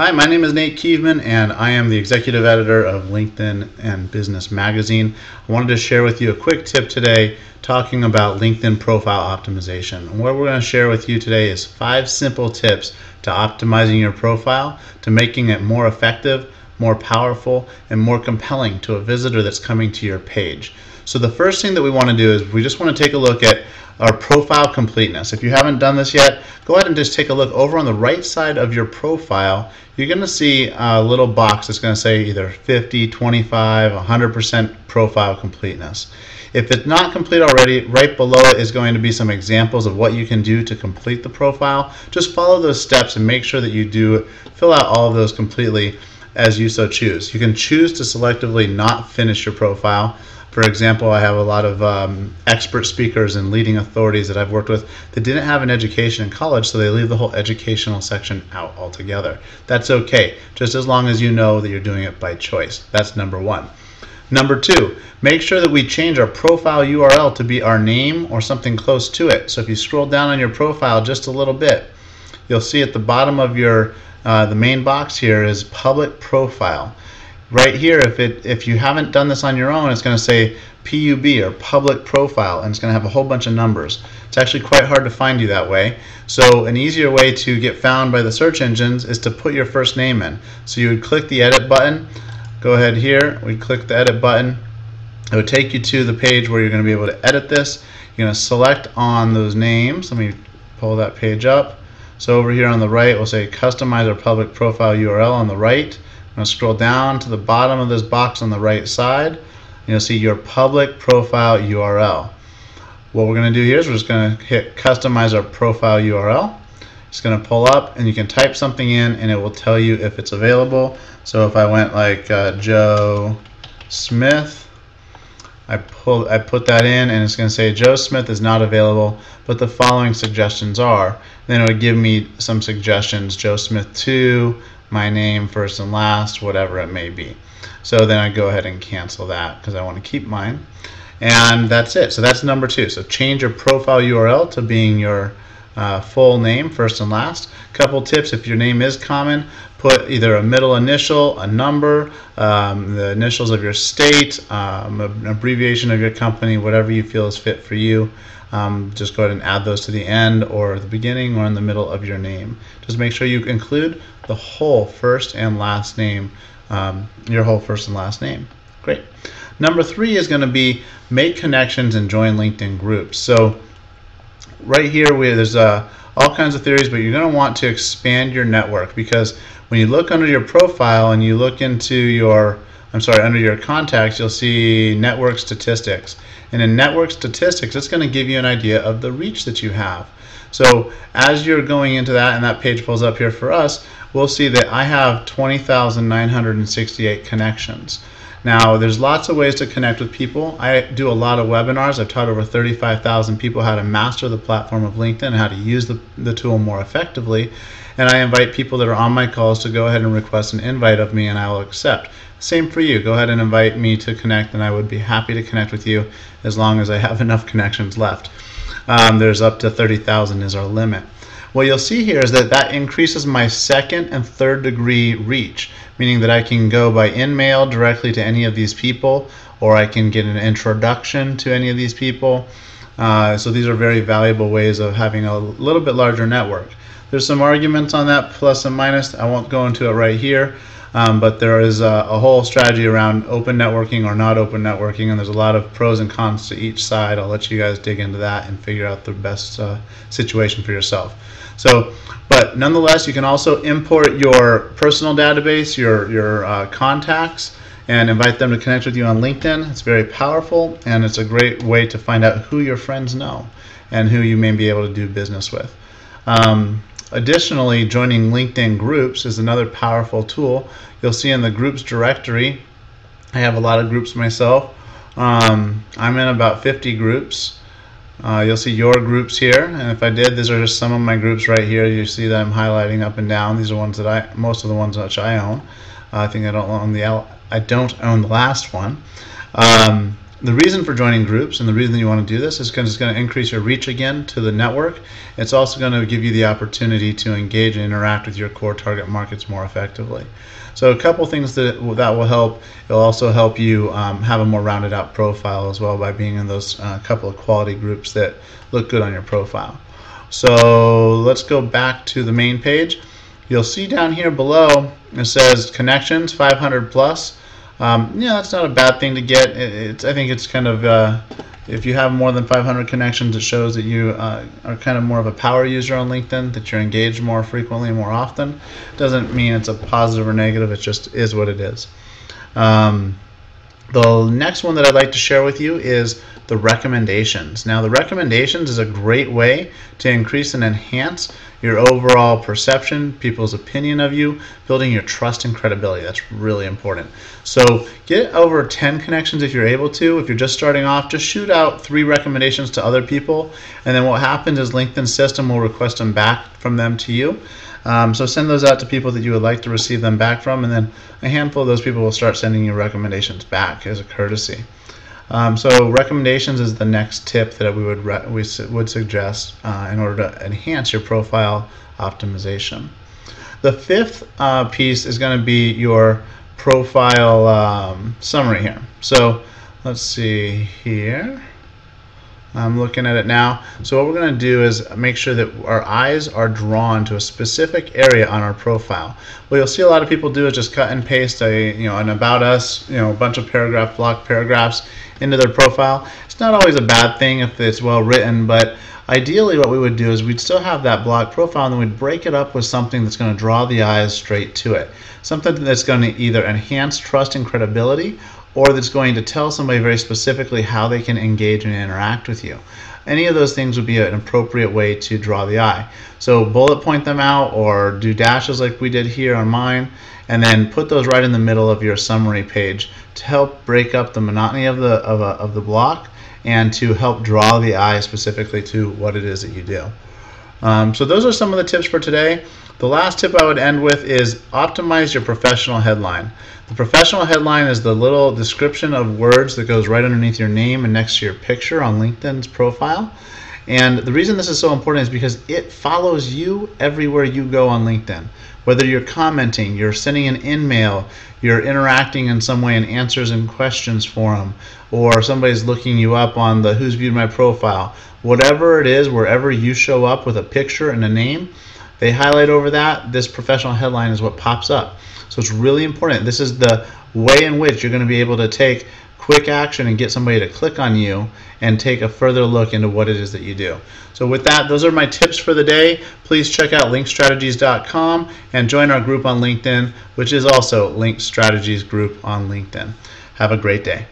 Hi, my name is Nate Kievman, and I am the executive editor of LinkedIn and Business Magazine. I wanted to share with you a quick tip today talking about LinkedIn profile optimization. What we're going to share with you today is five simple tips to optimizing your profile, to making it more effective, more powerful, and more compelling to a visitor that's coming to your page. So the first thing that we want to do is we just want to take a look at our profile completeness. If you haven't done this yet, go ahead and just take a look over on the right side of your profile. You're going to see a little box that's going to say either 50, 25, 100% profile completeness. If it's not complete already, right below it is going to be some examples of what you can do to complete the profile. Just follow those steps and make sure that you do fill out all of those completely as you so choose. You can choose to selectively not finish your profile. For example, I have a lot of um, expert speakers and leading authorities that I've worked with that didn't have an education in college, so they leave the whole educational section out altogether. That's okay, just as long as you know that you're doing it by choice. That's number one. Number two, make sure that we change our profile URL to be our name or something close to it. So if you scroll down on your profile just a little bit, you'll see at the bottom of your uh, the main box here is public profile right here, if it if you haven't done this on your own, it's going to say PUB or public profile, and it's going to have a whole bunch of numbers. It's actually quite hard to find you that way. So an easier way to get found by the search engines is to put your first name in. So you would click the edit button. Go ahead here. We click the edit button. It would take you to the page where you're going to be able to edit this. You're going to select on those names. Let me pull that page up. So over here on the right, we'll say customize our public profile URL on the right. I'm to scroll down to the bottom of this box on the right side. And you'll see your public profile URL. What we're going to do here is we're just going to hit customize our profile URL. It's going to pull up and you can type something in and it will tell you if it's available. So if I went like uh, Joe Smith, I pull I put that in and it's going to say Joe Smith is not available, but the following suggestions are. Then it would give me some suggestions, Joe Smith 2, my name first and last, whatever it may be. So then I go ahead and cancel that because I want to keep mine. And that's it. So that's number two. So change your profile URL to being your uh, full name, first and last. Couple tips, if your name is common, put either a middle initial, a number, um, the initials of your state, um, an abbreviation of your company, whatever you feel is fit for you. Um, just go ahead and add those to the end or the beginning or in the middle of your name. Just make sure you include the whole first and last name, um, your whole first and last name. Great. Number three is going to be make connections and join LinkedIn groups. So right here, we, there's uh, all kinds of theories, but you're going to want to expand your network because when you look under your profile and you look into your I'm sorry, under your contacts, you'll see network statistics. And in network statistics, it's going to give you an idea of the reach that you have. So as you're going into that, and that page pulls up here for us, we'll see that I have 20,968 connections. Now, there's lots of ways to connect with people. I do a lot of webinars. I've taught over 35,000 people how to master the platform of LinkedIn how to use the, the tool more effectively. And I invite people that are on my calls to go ahead and request an invite of me and I will accept. Same for you. Go ahead and invite me to connect and I would be happy to connect with you as long as I have enough connections left. Um, there's up to 30,000 is our limit. What you'll see here is that that increases my second and third degree reach, meaning that I can go by in-mail directly to any of these people, or I can get an introduction to any of these people. Uh, so these are very valuable ways of having a little bit larger network. There's some arguments on that, plus and minus. I won't go into it right here. Um, but there is a, a, whole strategy around open networking or not open networking, and there's a lot of pros and cons to each side. I'll let you guys dig into that and figure out the best uh, situation for yourself. So, but nonetheless, you can also import your personal database, your your uh, contacts, and invite them to connect with you on LinkedIn. It's very powerful, and it's a great way to find out who your friends know and who you may be able to do business with. Um, Additionally, joining LinkedIn groups is another powerful tool. You'll see in the groups directory, I have a lot of groups myself. Um, I'm in about 50 groups. Uh, you'll see your groups here, and if I did, these are just some of my groups right here. You see that I'm highlighting up and down. These are ones that I, most of the ones which I own. Uh, I think I don't own the, I don't own the last one. Um, the reason for joining groups and the reason you want to do this is because it's going to increase your reach again to the network. It's also going to give you the opportunity to engage and interact with your core target markets more effectively. So a couple things that that will help. It'll also help you um, have a more rounded out profile as well by being in those uh, couple of quality groups that look good on your profile. So let's go back to the main page. You'll see down here below it says connections 500 plus. Um, yeah, that's not a bad thing to get. It, it's, I think it's kind of, uh, if you have more than 500 connections, it shows that you uh, are kind of more of a power user on LinkedIn, that you're engaged more frequently and more often. Doesn't mean it's a positive or negative, it just is what it is. Um, the next one that I'd like to share with you is the recommendations. Now, the recommendations is a great way to increase and enhance your overall perception, people's opinion of you, building your trust and credibility. That's really important. So, get over 10 connections if you're able to. If you're just starting off, just shoot out three recommendations to other people, and then what happens is LinkedIn system will request them back from them to you. Um, so send those out to people that you would like to receive them back from, and then a handful of those people will start sending you recommendations back as a courtesy. Um, so recommendations is the next tip that we would we would suggest uh, in order to enhance your profile optimization. The fifth uh, piece is going to be your profile um, summary here. So let's see here. I'm looking at it now. So what we're going to do is make sure that our eyes are drawn to a specific area on our profile. What you'll see a lot of people do is just cut and paste a, you know, an about us, you know, a bunch of paragraph block paragraphs into their profile. It's not always a bad thing if it's well written, but ideally what we would do is we'd still have that block profile and then we'd break it up with something that's going to draw the eyes straight to it. Something that's going to either enhance trust and credibility or that's going to tell somebody very specifically how they can engage and interact with you. Any of those things would be an appropriate way to draw the eye. So bullet point them out or do dashes like we did here on mine and then put those right in the middle of your summary page to help break up the monotony of the, of, a, of the block and to help draw the eye specifically to what it is that you do. Um, so those are some of the tips for today. The last tip I would end with is optimize your professional headline. The professional headline is the little description of words that goes right underneath your name and next to your picture on LinkedIn's profile. And the reason this is so important is because it follows you everywhere you go on LinkedIn. Whether you're commenting, you're sending an email, you're interacting in some way in answers and questions forum, or somebody's looking you up on the who's viewed my profile, whatever it is, wherever you show up with a picture and a name, they highlight over that, this professional headline is what pops up. So it's really important. This is the way in which you're going to be able to take quick action and get somebody to click on you and take a further look into what it is that you do. So with that, those are my tips for the day. Please check out linkedstrategies.com and join our group on LinkedIn, which is also Linked Strategies Group on LinkedIn. Have a great day.